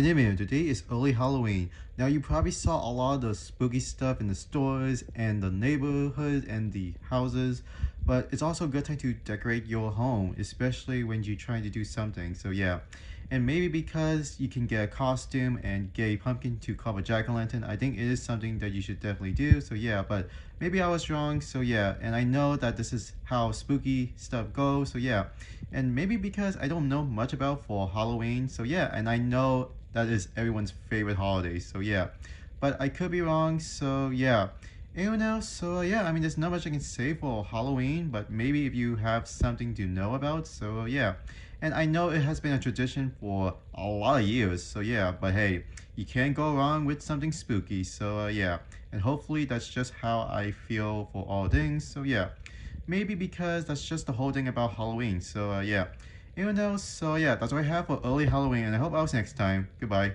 Name is today is early Halloween. Now you probably saw a lot of the spooky stuff in the stores and the neighborhood and the houses, but it's also a good time to decorate your home, especially when you're trying to do something. So yeah, and maybe because you can get a costume and get a pumpkin to cover jack-o'-lantern, I think it is something that you should definitely do. So yeah, but maybe I was wrong. So yeah, and I know that this is how spooky stuff goes. So yeah, and maybe because I don't know much about for Halloween. So yeah, and I know that is everyone's favorite holiday. So yeah, but I could be wrong. So yeah. Anyone else? So uh, yeah, I mean, there's not much I can say for Halloween, but maybe if you have something to know about, so yeah. And I know it has been a tradition for a lot of years, so yeah, but hey, you can't go wrong with something spooky, so uh, yeah. And hopefully that's just how I feel for all things, so yeah. Maybe because that's just the whole thing about Halloween, so uh, yeah. Anyone else? So yeah, that's what I have for early Halloween, and I hope I'll see you next time. Goodbye.